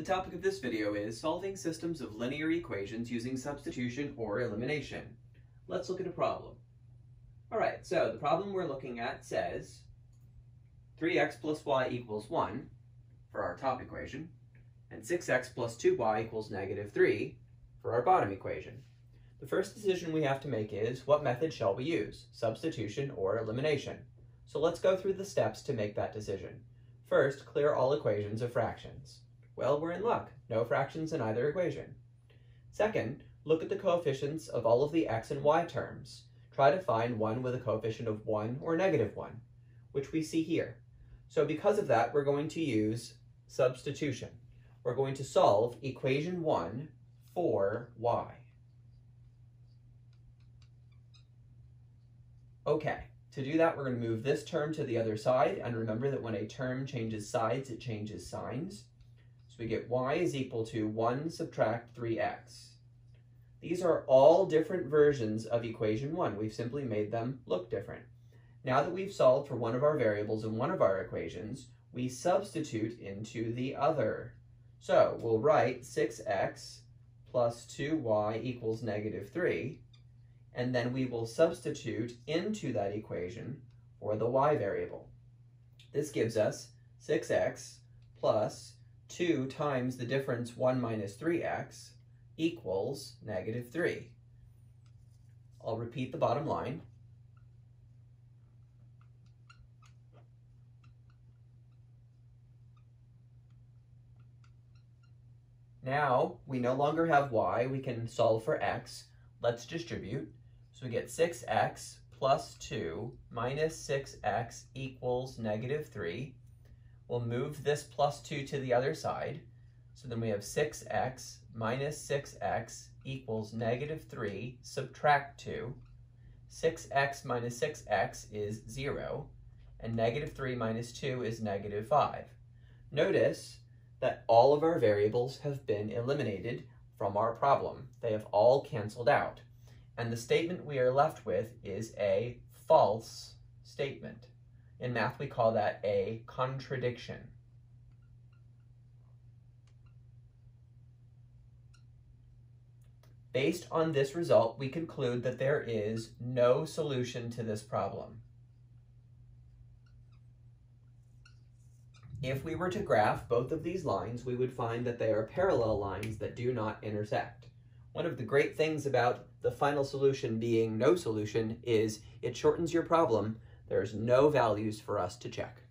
The topic of this video is solving systems of linear equations using substitution or elimination. Let's look at a problem. Alright, so the problem we're looking at says 3x plus y equals 1 for our top equation, and 6x plus 2y equals negative 3 for our bottom equation. The first decision we have to make is, what method shall we use, substitution or elimination? So let's go through the steps to make that decision. First, clear all equations of fractions. Well, we're in luck. No fractions in either equation. Second, look at the coefficients of all of the x and y terms. Try to find one with a coefficient of 1 or negative 1, which we see here. So because of that, we're going to use substitution. We're going to solve equation 1 for y. Okay, to do that, we're going to move this term to the other side, and remember that when a term changes sides, it changes signs we get y is equal to 1 subtract 3x. These are all different versions of equation 1. We've simply made them look different. Now that we've solved for one of our variables in one of our equations, we substitute into the other. So we'll write 6x plus 2y equals negative 3, and then we will substitute into that equation for the y variable. This gives us 6x plus 2 times the difference 1 minus 3x equals negative 3. I'll repeat the bottom line. Now, we no longer have y, we can solve for x. Let's distribute. So we get 6x plus 2 minus 6x equals negative 3. We'll move this plus 2 to the other side. So then we have 6x minus 6x equals negative 3, subtract 2. 6x minus 6x is 0, and negative 3 minus 2 is negative 5. Notice that all of our variables have been eliminated from our problem. They have all canceled out. And the statement we are left with is a false statement. In math, we call that a contradiction. Based on this result, we conclude that there is no solution to this problem. If we were to graph both of these lines, we would find that they are parallel lines that do not intersect. One of the great things about the final solution being no solution is it shortens your problem there's no values for us to check.